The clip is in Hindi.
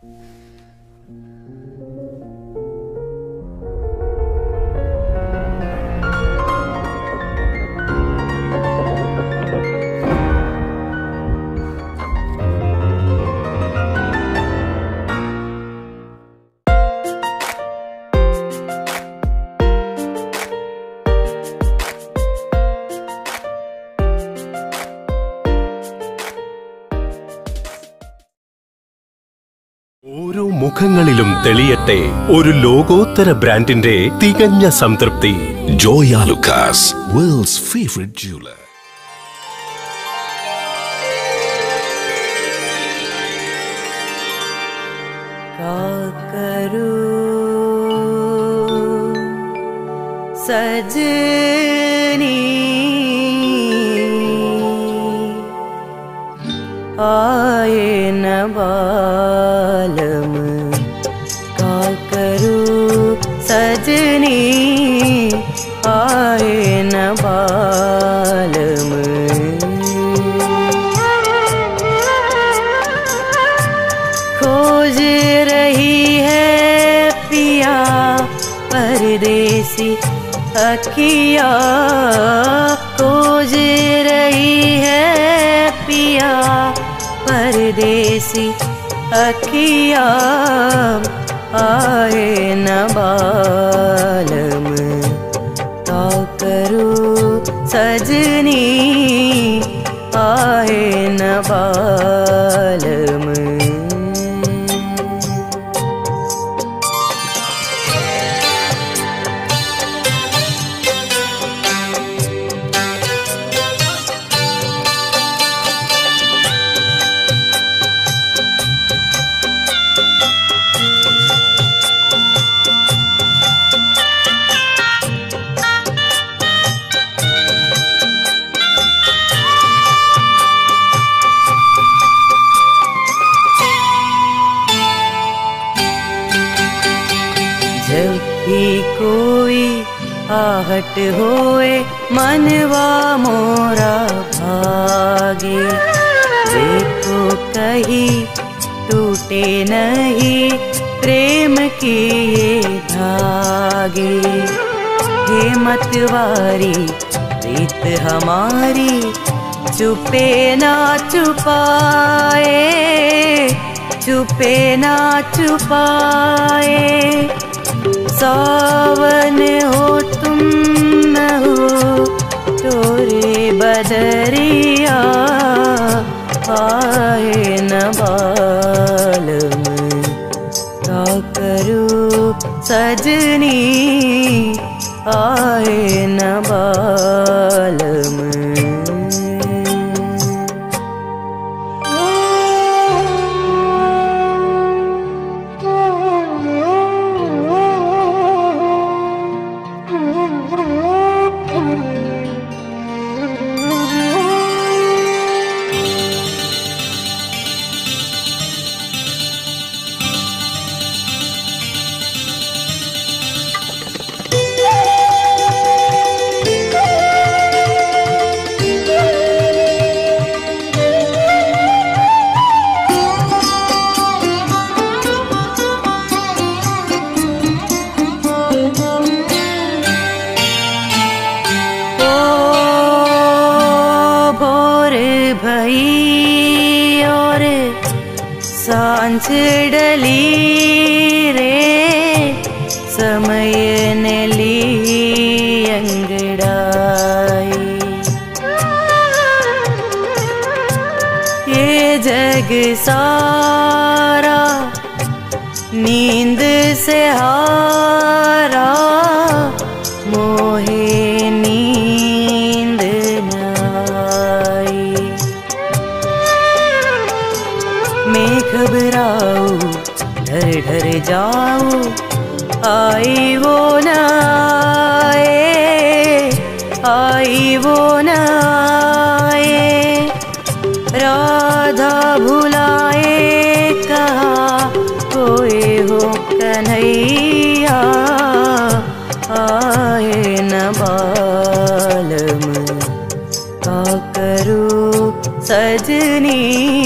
Música മുഖങ്ങളിലും തെളിയട്ടെ ഒരു ലോകോത്തര ബ്രാൻഡിന്റെ തികഞ്ഞ സംതൃപ്തി. ജോയാലുക്കാസ് വേൾഡ്സ് ഫേവറേറ്റ് ജ്വല്ലർ സജേ करूँ सजनी, आए न बालम। खोज रही है पिया, परदेसी अखिया खोज रही है पिया, परदेसी अखिया आए न बालम। का करूं सजनी आए न भी कोई आहट होए, मनवा मोरा भागे। देखो कहीं टूटे नहीं, प्रेम की ये धागे। हे मतवारी प्रीत हमारी चुपे ना छुपाए चुपे ना छुपाए। सावन हो तुम न हो तोरे बदरिया आए न बालम। का करूं सजनी आए न बालम साडली समयनली अङ्गडा ये जग सारा नींद से हार घबराऊ डर डर जाऊँ, आई वो न आई वो न राधा भुलाए कहा, कोई हो कन्हैया, आए न बालम, का करूँ सजनी।